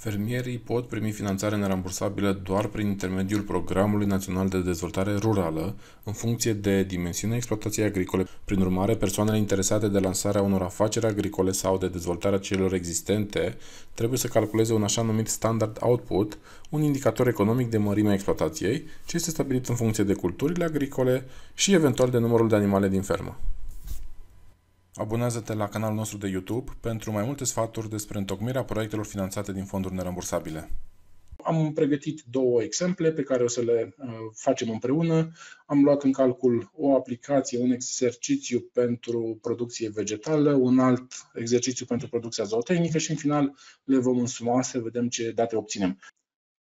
Fermierii pot primi finanțare nerambursabilă doar prin intermediul Programului Național de Dezvoltare Rurală, în funcție de dimensiunea exploatației agricole. Prin urmare, persoanele interesate de lansarea unor afaceri agricole sau de dezvoltarea celor existente trebuie să calculeze un așa numit standard output, un indicator economic de mărimea exploatației, ce este stabilit în funcție de culturile agricole și eventual de numărul de animale din fermă. Abonează-te la canalul nostru de YouTube pentru mai multe sfaturi despre întocmirea proiectelor finanțate din fonduri nerambursabile. Am pregătit două exemple pe care o să le uh, facem împreună. Am luat în calcul o aplicație, un exercițiu pentru producție vegetală, un alt exercițiu pentru producția zootehnică și în final le vom însuma să vedem ce date obținem.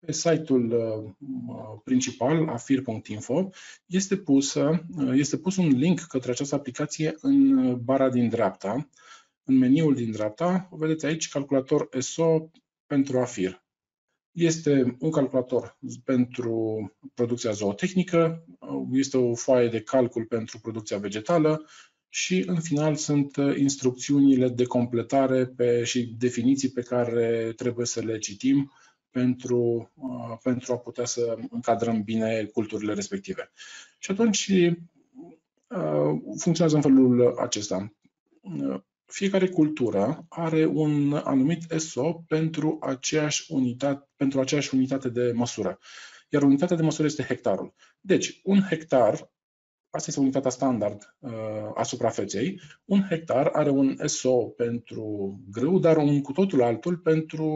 Pe site-ul uh, principal, afir.info, este, pusă, uh, este pus un link către această aplicație în uh, bara din dreapta. În meniul din dreapta, vedeți aici calculator ESO pentru AFIR. Este un calculator pentru producția zootehnică, este o foaie de calcul pentru producția vegetală și în final sunt instrucțiunile de completare pe, și definiții pe care trebuie să le citim pentru, uh, pentru a putea să încadrăm bine culturile respective. Și atunci uh, funcționează în felul acesta. Uh, fiecare cultură are un anumit SO pentru aceeași unitate, pentru aceeași unitate de măsură. Iar unitatea de măsură este hectarul. Deci, un hectar Asta este unitatea standard uh, a suprafeței. Un hectar are un SO pentru grâu, dar un cu totul altul pentru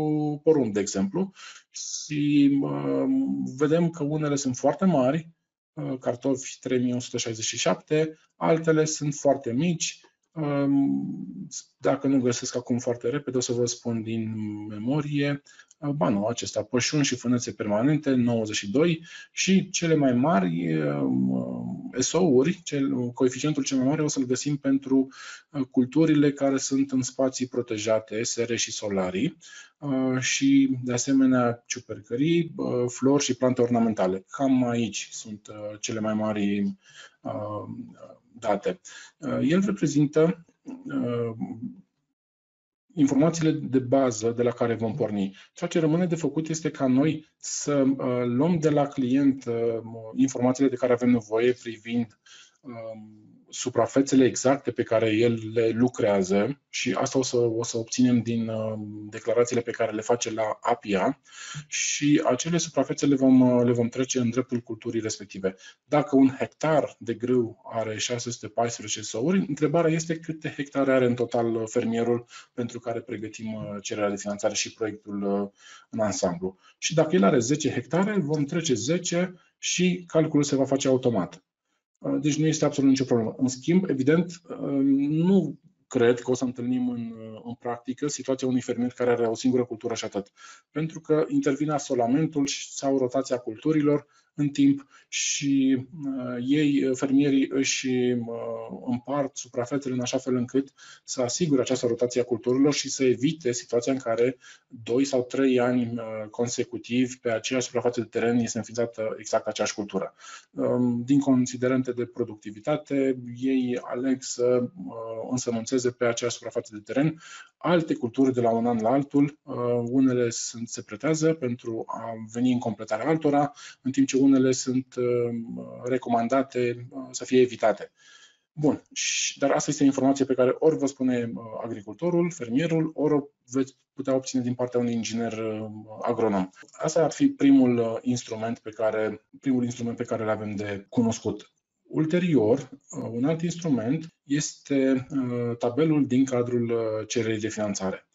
porumb, de exemplu. Și uh, vedem că unele sunt foarte mari, uh, cartofi 3167, altele sunt foarte mici. Uh, dacă nu găsesc acum foarte repede, o să vă spun din memorie. Uh, ba nu, acesta, pășun și fânețe permanente, 92 și cele mai mari uh, SO-uri, cel, coeficientul cel mai mare o să-l găsim pentru uh, culturile care sunt în spații protejate, sere și solarii și de asemenea ciupercării, flori și plante ornamentale. Cam aici sunt cele mai mari date. El reprezintă informațiile de bază de la care vom porni. Ceea ce rămâne de făcut este ca noi să uh, luăm de la client uh, informațiile de care avem nevoie privind um, suprafețele exacte pe care el le lucrează și asta o să, o să obținem din uh, declarațiile pe care le face la APIA și acele suprafețe le vom, uh, le vom trece în dreptul culturii respective. Dacă un hectar de grâu are 614 souri, întrebarea este câte hectare are în total fermierul pentru care pregătim uh, cererea de finanțare și proiectul în ansamblu. Și dacă el are 10 hectare, vom trece 10 și calculul se va face automat. Uh, deci nu este absolut nicio problemă. În schimb, evident, uh, nu cred că o să întâlnim în, uh, în practică situația unui fermier care are o singură cultură și atât. Pentru că intervine asolamentul sau rotația culturilor în timp și uh, ei, fermierii, își uh, împart suprafețele în așa fel încât să asigure această rotație a culturilor și să evite situația în care 2 sau 3 ani uh, consecutivi pe aceeași suprafață de teren este înființată exact aceeași cultură. Um, din considerente de productivitate, ei aleg să uh, însămânțeze pe aceeași suprafață de teren alte culturi de la un an la altul. Uh, unele sunt, se pretează pentru a veni în completarea altora, în timp ce unele sunt uh, recomandate uh, să fie evitate. Bun, dar asta este informație pe care ori vă spune uh, agricultorul, fermierul, ori o veți putea obține din partea unui inginer agronom. Asta ar fi primul instrument pe care, primul instrument pe care îl avem de cunoscut. Ulterior, un alt instrument este tabelul din cadrul cererii de finanțare.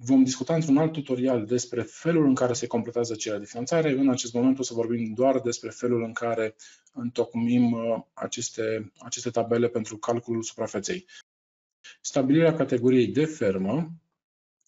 Vom discuta într-un alt tutorial despre felul în care se completează cererea de finanțare. În acest moment o să vorbim doar despre felul în care întocmim uh, aceste, aceste tabele pentru calculul suprafeței. Stabilirea categoriei de fermă,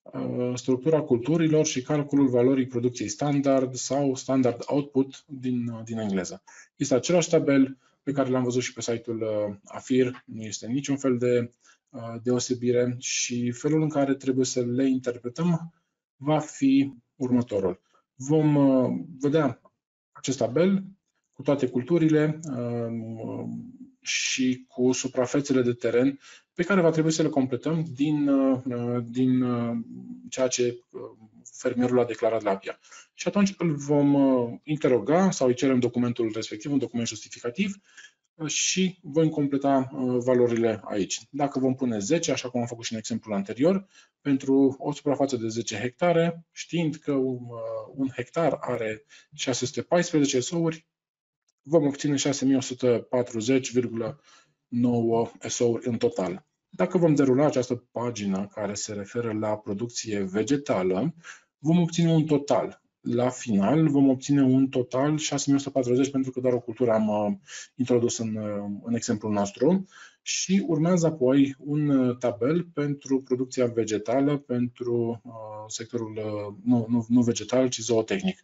uh, structura culturilor și calculul valorii producției standard sau standard output din, uh, din engleză. Este același tabel pe care l-am văzut și pe site-ul AFIR, nu este niciun fel de Uh, deosebire și felul în care trebuie să le interpretăm va fi următorul. Vom uh, vedea acest tabel cu toate culturile uh, și cu suprafețele de teren pe care va trebui să le completăm din, din ceea ce fermierul a declarat la APIA. Și atunci îl vom interoga sau îi cerem documentul respectiv, un document justificativ, și voi completa valorile aici. Dacă vom pune 10, așa cum am făcut și în exemplul anterior, pentru o suprafață de 10 hectare, știind că un hectar are 614 SO-uri, vom obține 6140,9 SO-uri în total. Dacă vom derula această pagină care se referă la producție vegetală, vom obține un total. La final vom obține un total 6140 pentru că doar o cultură am uh, introdus în, uh, în exemplul nostru și urmează apoi un uh, tabel pentru producția vegetală pentru uh, sectorul uh, nu, nu, nu vegetal, ci zootehnic.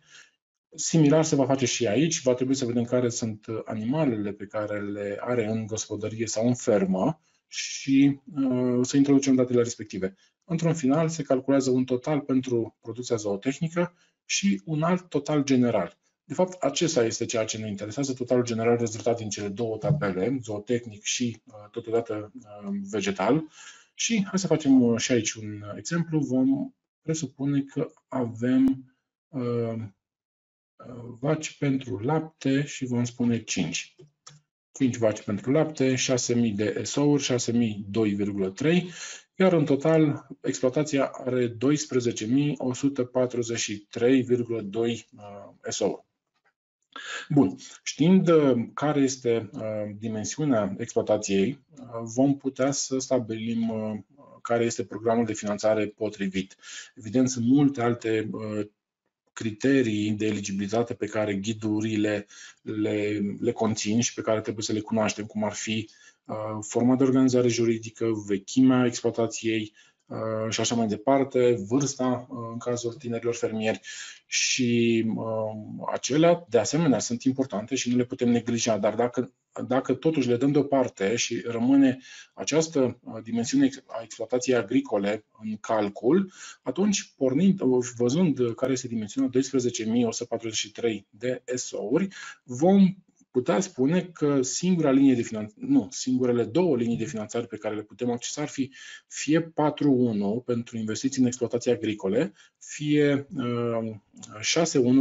Similar se va face și aici, va trebui să vedem care sunt animalele pe care le are în gospodărie sau în fermă și uh, să introducem datele respective. Într-un final se calculează un total pentru producția zootehnică și un alt total general. De fapt, acesta este ceea ce ne interesează, totalul general rezultat din cele două tabele, zootehnic și uh, totodată uh, vegetal. Și hai să facem uh, și aici un exemplu. Vom presupune că avem uh, vaci pentru lapte și vom spune 5. 5 vaci pentru lapte, 6.000 de SO-uri, 6.002,3, iar în total exploatația are 12.143,2 SO-uri. Bun. Știind uh, care este uh, dimensiunea exploatației, uh, vom putea să stabilim care este programul de finanțare potrivit. Evident, sunt multe alte criterii de eligibilitate pe care ghidurile le, le conțin și pe care trebuie să le cunoaștem, cum ar fi forma de organizare juridică, vechimea exploatației, Uh, și așa mai departe, vârsta uh, în cazul tinerilor fermieri. Și uh, acelea, de asemenea, sunt importante și nu le putem neglija, dar dacă, dacă totuși le dăm deoparte și rămâne această dimensiune a exploatației agricole în calcul, atunci, pornind, văzând care este dimensiunea 12.143 de SO-uri, vom putea spune că singura linie de finanțare, nu, singurele două linii de finanțare pe care le putem accesa ar fi fie 4.1 pentru investiții în exploatații agricole, fie uh,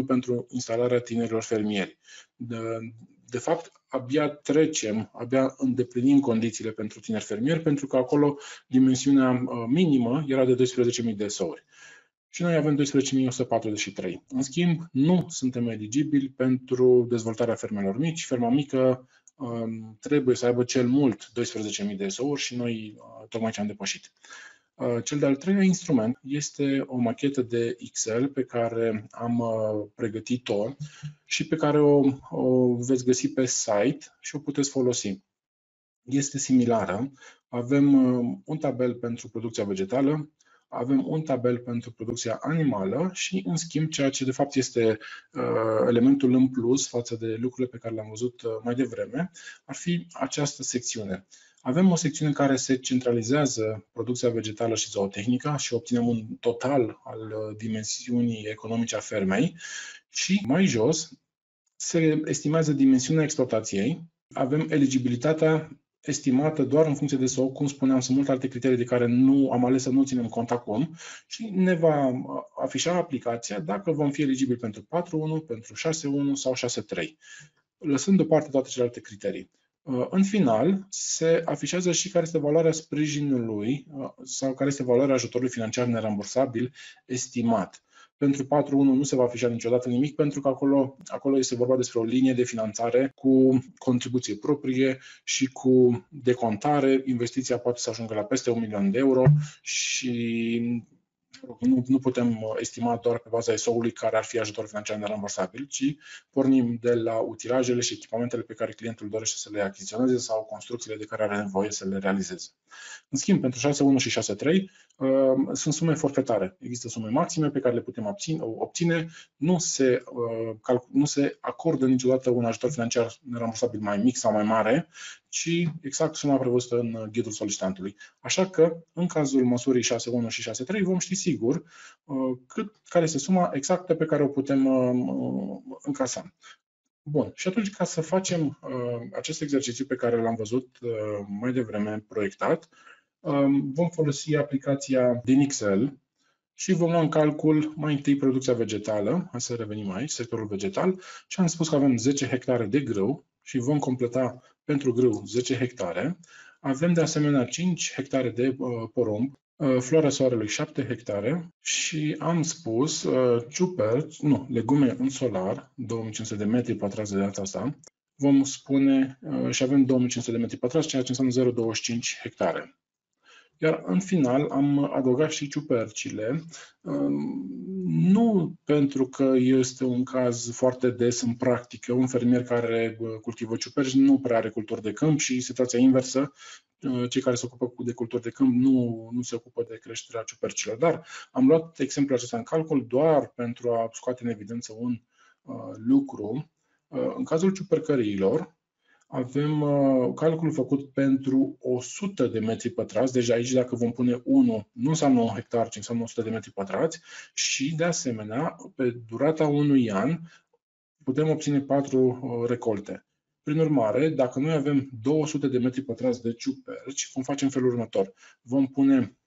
6.1 pentru instalarea tinerilor fermieri. De, de fapt, abia trecem, abia îndeplinim condițiile pentru tineri fermieri, pentru că acolo dimensiunea uh, minimă era de 12.000 de souri și noi avem 12.143. În schimb, nu suntem eligibili pentru dezvoltarea fermelor mici. Ferma mică um, trebuie să aibă cel mult 12.000 de SO-uri și noi uh, tocmai ce am depășit. Uh, cel de-al treilea instrument este o machetă de Excel pe care am uh, pregătit-o și pe care o, o veți găsi pe site și o puteți folosi. Este similară. Avem un tabel pentru producția vegetală, avem un tabel pentru producția animală și, în schimb, ceea ce de fapt este uh, elementul în plus față de lucrurile pe care le-am văzut uh, mai devreme, ar fi această secțiune. Avem o secțiune în care se centralizează producția vegetală și zootehnică și obținem un total al uh, dimensiunii economice a fermei și mai jos se estimează dimensiunea exploatației, avem eligibilitatea estimată doar în funcție de SO, cum spuneam, sunt multe alte criterii de care nu am ales să nu ținem cont acum și ne va afișa aplicația dacă vom fi eligibili pentru 4.1, pentru 6.1 sau 6.3, lăsând deoparte toate celelalte criterii. Uh, în final, se afișează și care este valoarea sprijinului uh, sau care este valoarea ajutorului financiar nerambursabil estimat. Pentru 4.1 nu se va afișa niciodată nimic pentru că acolo, acolo este vorba despre o linie de finanțare cu contribuție proprie și cu decontare. Investiția poate să ajungă la peste un milion de euro și nu, nu putem uh, estima doar pe baza SO-ului care ar fi ajutor financiar nerambursabil, ci pornim de la utilajele și echipamentele pe care clientul dorește să le achiziționeze sau construcțiile de care are nevoie să le realizeze. În schimb, pentru 6.1 și 6.3 uh, sunt sume forfetare. Există sume maxime pe care le putem obține. obține. Nu, se, uh, nu se acordă niciodată un ajutor financiar nerambursabil mai mic sau mai mare, ci exact suma prevăzută în ghidul solicitantului. Așa că, în cazul măsurii 6.1 și 6.3, vom ști sigur uh, cât, care este suma exactă pe care o putem uh, încasa. Bun. Și atunci, ca să facem uh, acest exercițiu pe care l-am văzut uh, mai devreme proiectat, uh, vom folosi aplicația din Excel și vom lua în calcul mai întâi producția vegetală, hai să revenim aici, sectorul vegetal, și am spus că avem 10 hectare de grâu și vom completa pentru grâu 10 hectare. Avem de asemenea 5 hectare de uh, porumb, uh, floarea soarelui 7 hectare și am spus uh, ciuper, nu, legume în solar, 2500 de metri pătrați de data asta, vom spune uh, și avem 2500 de metri pătrați, ceea ce înseamnă 0,25 hectare. Iar în final am adăugat și ciupercile, um, nu pentru că este un caz foarte des în practică, un fermier care uh, cultivă ciuperci nu prea are culturi de câmp și situația inversă, uh, cei care se ocupă de culturi de câmp nu, nu se ocupă de creșterea ciupercilor. Dar am luat exemplul acesta în calcul doar pentru a scoate în evidență un uh, lucru. Uh, în cazul ciupercăriilor, avem uh, calculul făcut pentru 100 de metri pătrați, deci aici dacă vom pune 1, nu înseamnă un hectar, ci înseamnă 100 de metri pătrați și de asemenea, pe durata unui an, putem obține 4 uh, recolte. Prin urmare, dacă noi avem 200 de metri pătrați de ciuperci, vom face în felul următor. Vom pune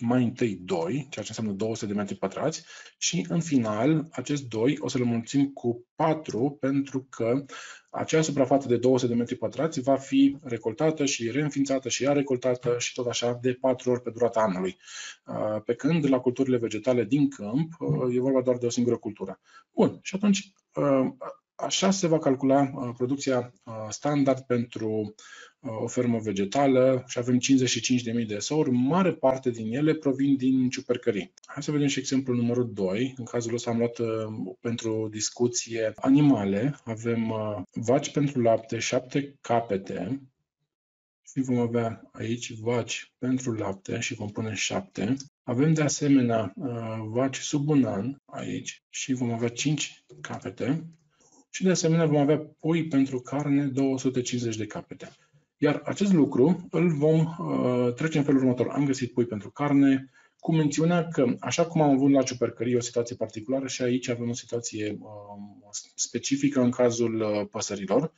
mai întâi 2, ceea ce înseamnă 200 de metri pătrați și în final acest 2 o să-l mulțim cu 4 pentru că acea suprafață de 200 de metri pătrați va fi recoltată și reînființată și ea recoltată și tot așa de 4 ori pe durata anului. Uh, pe când la culturile vegetale din câmp uh, e vorba doar de o singură cultură. Bun, și atunci uh, așa se va calcula producția standard pentru o fermă vegetală și avem 55.000 de SO-uri, mare parte din ele provin din ciupercării. Hai să vedem și exemplul numărul 2. În cazul ăsta am luat uh, pentru discuție animale. Avem uh, vaci pentru lapte, 7 capete, și vom avea aici vaci pentru lapte și vom pune 7. Avem de asemenea uh, vaci sub un an aici și vom avea 5 capete. Și de asemenea vom avea pui pentru carne 250 de capete. Iar acest lucru îl vom uh, trece în felul următor. Am găsit pui pentru carne, cu mențiunea că, așa cum am avut la ciupercărie o situație particulară și aici avem o situație uh, specifică în cazul uh, păsărilor,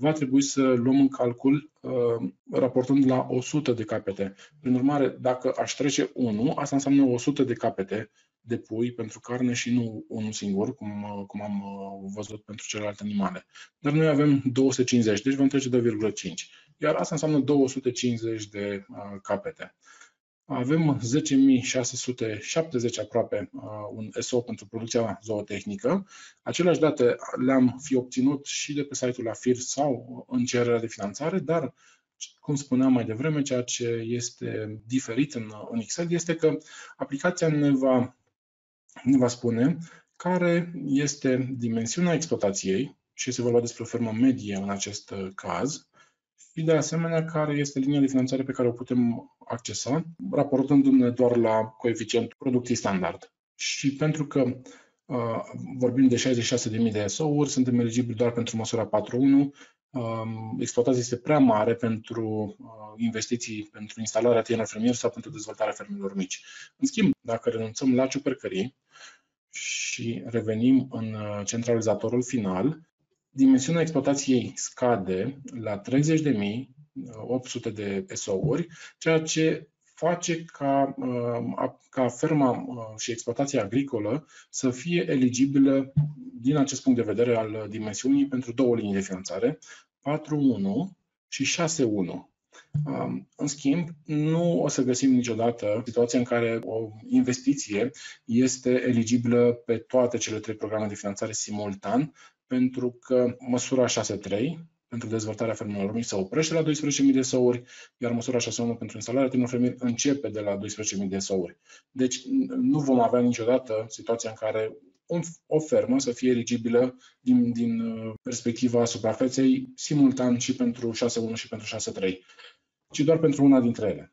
va trebui să luăm în calcul uh, raportând la 100 de capete. Prin urmare, dacă aș trece 1, asta înseamnă 100 de capete de pui pentru carne și nu unul singur, cum, uh, cum am uh, văzut pentru celelalte animale. Dar noi avem 250, deci vom trece 2,5 iar asta înseamnă 250 de uh, capete. Avem 10.670 aproape uh, un SO pentru producția zootehnică. Aceleași date le-am fi obținut și de pe site-ul AFIR sau în cererea de finanțare, dar cum spuneam mai devreme, ceea ce este diferit în, în Excel este că aplicația ne va, ne va spune care este dimensiunea exploatației și este vorba despre o fermă medie în acest uh, caz, și de asemenea care este linia de finanțare pe care o putem accesa, raportându-ne doar la coeficient producției standard. Și pentru că uh, vorbim de 66.000 de SO-uri, suntem eligibili doar pentru măsura 4.1, um, exploatația este prea mare pentru uh, investiții, pentru instalarea tinerilor fermieri sau pentru dezvoltarea fermelor mici. În schimb, dacă renunțăm la ciupercării și revenim în uh, centralizatorul final, dimensiunea exploatației scade la 30.800 de SO-uri, ceea ce face ca, uh, ca ferma uh, și exploatația agricolă să fie eligibilă din acest punct de vedere al dimensiunii pentru două linii de finanțare, 4.1 și 6.1. Um, în schimb, nu o să găsim niciodată situația în care o investiție este eligibilă pe toate cele trei programe de finanțare simultan, pentru că măsura 6.3 pentru dezvoltarea fermelor mici se oprește la 12.000 de săuri, iar măsura 6.1 pentru instalarea tinerilor fermieri începe de la 12.000 de săuri. Deci nu vom avea niciodată situația în care o fermă să fie eligibilă din, din uh, perspectiva suprafeței simultan și pentru 6.1 și pentru 6.3, ci doar pentru una dintre ele.